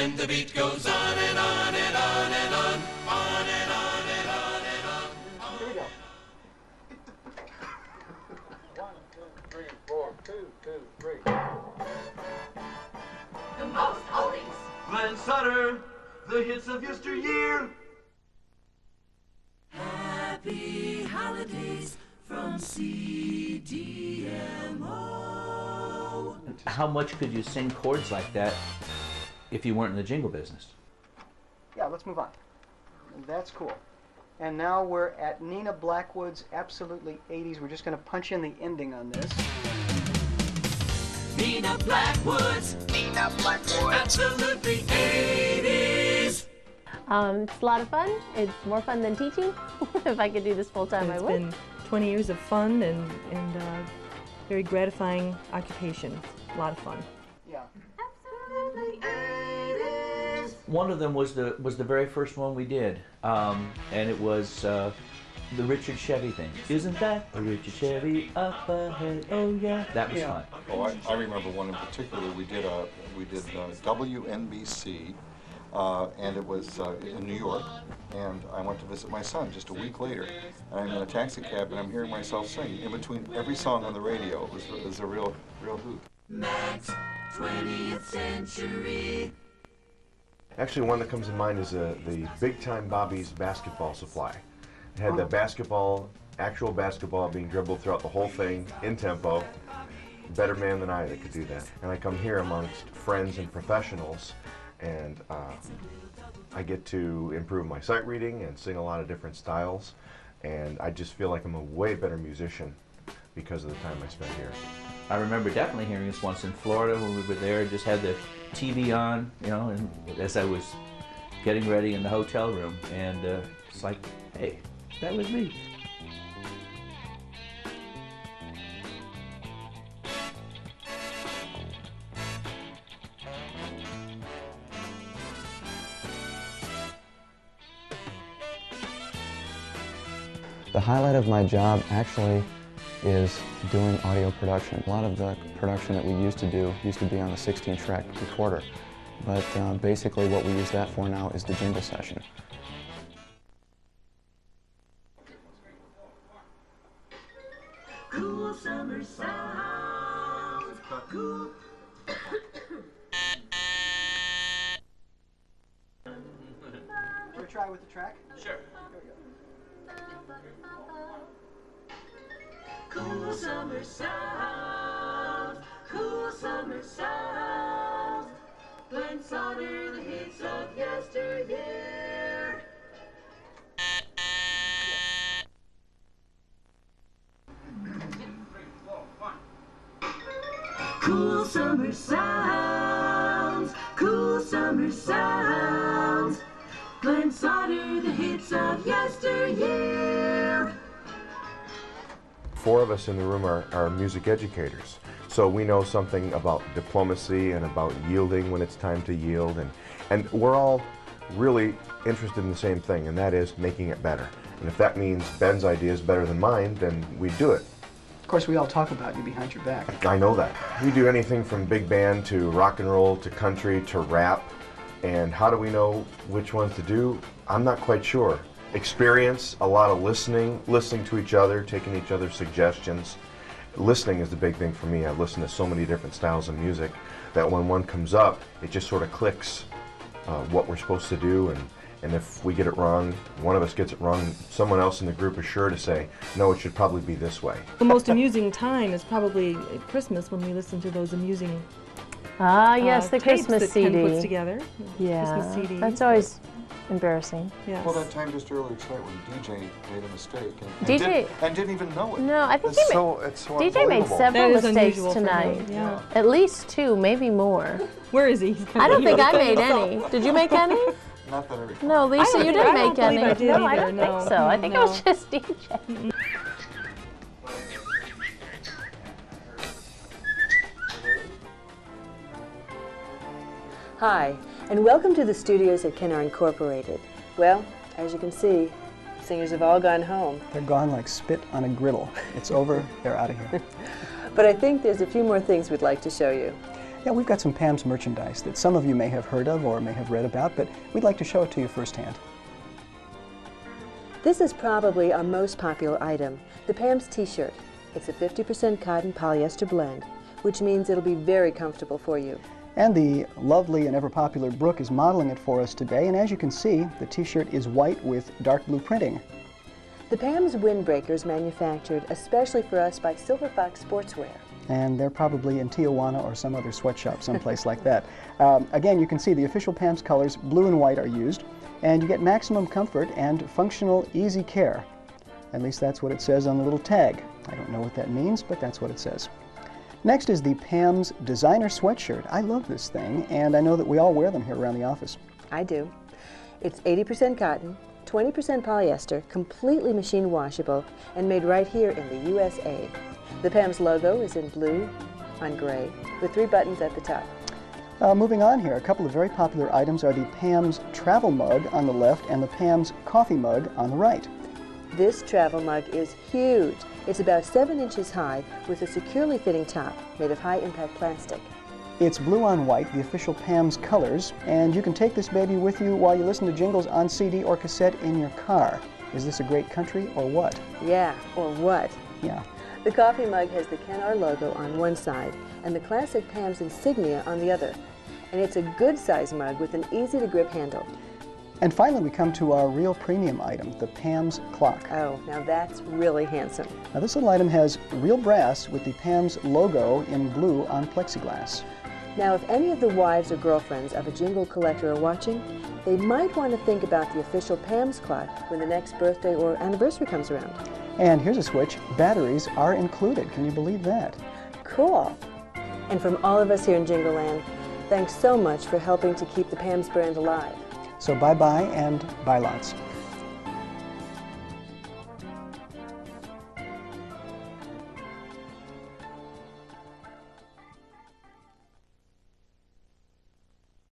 and the beat goes on and on and on and on, on and on and on and on. Here we go. One, two, three, four, two, two, three. The most oldies. Glenn Sutter, the hits of yesteryear. Happy holidays from CDMO. How much could you sing chords like that if you weren't in the jingle business? Yeah, let's move on. That's cool. And now we're at Nina Blackwood's absolutely 80s. We're just going to punch in the ending on this. Nina Blackwoods. Nina Blackwood. Absolutely 80s. Um, it's a lot of fun. It's more fun than teaching. if I could do this full time, I It's would. been 20 years of fun and, and uh, very gratifying occupation. A lot of fun. One of them was the was the very first one we did, um, and it was uh, the Richard Chevy thing. Isn't that a Richard Chevy up ahead? Oh yeah, that was Yeah. fun. Oh, I, I remember one in particular. We did a we did uh, WNBC, uh, and it was uh, in New York. And I went to visit my son just a week later. And I'm in a taxi cab, and I'm hearing myself sing in between every song on the radio. It was, it was a real real hoot. Max 20th century. Actually, one that comes to mind is uh, the Big Time Bobby's basketball supply. It had the basketball, actual basketball being dribbled throughout the whole thing in tempo. Better man than I that could do that. And I come here amongst friends and professionals, and uh, I get to improve my sight reading and sing a lot of different styles. And I just feel like I'm a way better musician because of the time I spent here. I remember definitely hearing this once in Florida when we were there. Just had the TV on, you know, and as I was getting ready in the hotel room, and uh, it's like, hey, that was me. The highlight of my job actually is doing audio production. A lot of the production that we used to do used to be on a 16 track recorder. But uh, basically what we use that for now is the jingle session. Cool summer sounds. Cool. Try with the track? Sure. Cool summer sounds. Cool summer sounds. Glenn Sauter, the hits of yesteryear. Cool summer sounds. Cool summer sounds. Glenn Sauter, the hits of yesteryear. Four of us in the room are, are music educators. So we know something about diplomacy and about yielding when it's time to yield. And, and we're all really interested in the same thing, and that is making it better. And if that means Ben's idea is better than mine, then we do it. Of course, we all talk about you behind your back. I know that. We do anything from big band to rock and roll to country to rap. And how do we know which ones to do? I'm not quite sure. Experience, a lot of listening, listening to each other, taking each other's suggestions. Listening is the big thing for me. I listen to so many different styles of music that when one comes up, it just sort of clicks uh, what we're supposed to do. And, and if we get it wrong, one of us gets it wrong, someone else in the group is sure to say, no, it should probably be this way. The most amusing time is probably at Christmas when we listen to those amusing Ah, yes, uh, the tapes Christmas that Ken CD. puts together. Yeah, Christmas CD. that's always embarrassing. Yes. Well, that time just earlier tonight when DJ made a mistake and, and, DJ did, and didn't even know it. No, I think it's he ma- so, it's so DJ made several That is mistakes unusual tonight. yeah. At least two, maybe more. Where is he? I don't think I made any. Did you make any? Not that I recall. No, Lisa, don't you didn't I make any. I did no, I don't no. think so. I think it was just DJ. Hi, and welcome to the studios at Ken-R Incorporated. Well, as you can see, singers have all gone home. They're gone like spit on a griddle. It's over. They're out of here. But I think there's a few more things we'd like to show you. Yeah, we've got some PAMS merchandise that some of you may have heard of or may have read about, but we'd like to show it to you firsthand. This is probably our most popular item, the PAMS t-shirt. It's a 50% cotton polyester blend, which means it'll be very comfortable for you. And the lovely and ever popular Brooke is modeling it for us today, and as you can see, the t-shirt is white with dark blue printing. The PAMS windbreaker is manufactured especially for us by Silver Fox Sportswear. And they're probably in Tijuana or some other sweatshop someplace like that. Um, again, you can see the official PAMS colors, blue and white, are used, and you get maximum comfort and functional easy care. At least that's what it says on the little tag. I don't know what that means, but that's what it says. Next is the PAMS designer sweatshirt. I love this thing, and I know that we all wear them here around the office. I do. It's 80% cotton, 20% polyester, completely machine washable, and made right here in the USA. The PAMS logo is in blue on gray with three buttons at the top. Uh, moving on here, a couple of very popular items are the PAMS travel mug on the left and the PAMS coffee mug on the right. This travel mug is huge. It's about 7 inches high with a securely fitting top made of high impact plastic. It's blue on white, the official PAMS colors, and you can take this baby with you while you listen to jingles on CD or cassette in your car. Is this a great country or what? Yeah, or what? Yeah. The coffee mug has the Ken-R logo on one side and the classic PAMS insignia on the other. And it's a good size mug with an easy to grip handle. And finally, we come to our real premium item, the PAMS clock. Oh, now that's really handsome. Now, this little item has real brass with the PAMS logo in blue on plexiglass. Now, if any of the wives or girlfriends of a jingle collector are watching, they might want to think about the official PAMS clock when the next birthday or anniversary comes around. And here's a switch batteries are included. Can you believe that? Cool. And from all of us here in Jingleland, thanks so much for helping to keep the PAMS brand alive. So bye bye and bye lots.